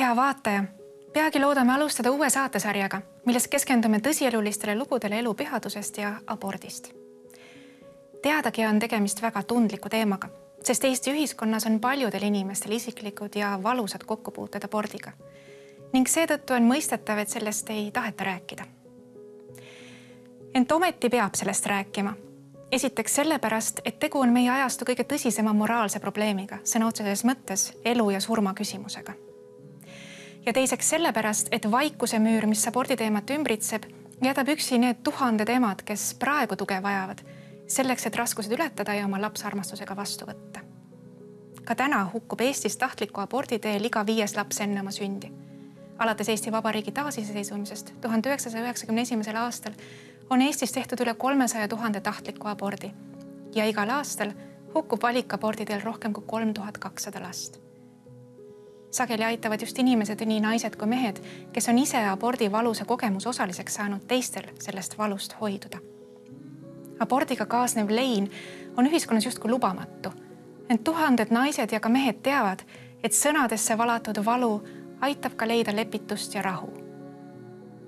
hea vaataja, peagi loodame alustada uue saatesarjaga, milles keskendume tõsielulistele lugudele elu pühadusest ja abordist. teadagi on tegemist väga tundliku teemaga, sest Eesti ühiskonnas on paljudel inimestel isiklikud ja valusad kokkupuuted abordiga ning seetõttu on mõistetav, et sellest ei taheta rääkida. ent ometi peab sellest rääkima esiteks sellepärast, et tegu on meie ajastu kõige tõsisema moraalse probleemiga, sõna otseses mõttes elu ja surma küsimusega. Ja teiseks sellepärast, et vaikuse müür, mis aborditeemat ümbritseb, jätab üksi need tuhanded emad, kes praegu tuge vajavad, selleks, et raskused ületada ja oma lapse armastusega vastu võtta. ka täna hukkub Eestis tahtliku abordi teel iga viies laps enne oma sündi. alates Eesti Vabariigi taasiseseisvumisest tuhande üheksasaja üheksakümne esimesel aastal on Eestis tehtud üle kolmesaja tuhande tahtliku abordi ja igal aastal hukkub valikabordi teel rohkem kui kolm tuhat kakssada last. Sageli aitavad just inimesed, nii naised kui mehed, kes on ise abordi valusa kogemuse osaliseks saanud, teistel sellest valust hoiduda. abordiga kaasnev lein on ühiskonnas justkui lubamatu, ent tuhanded naised ja ka mehed teavad, et sõnadesse valatud valu aitab ka leida lepitust ja rahu.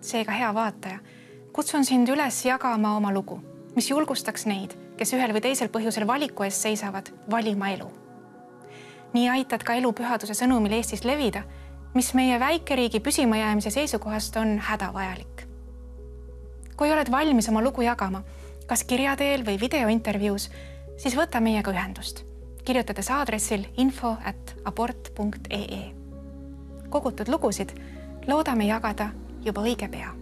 seega, hea vaataja kutsun sind üles jagama oma lugu, mis julgustaks neid, kes ühel või teisel põhjusel valiku ees seisavad, valima elu. Nii aitad ka elu pühaduse sõnumil Eestis levida, mis meie väikeriigi püsimajäämise seisukohast on hädavajalik. kui oled valmis oma lugu jagama, kas kirja teel või videointervjuus, siis võta meiega ühendust, kirjutades aadressil info at abort.ee. kogutud lugusid loodame jagada juba õige pea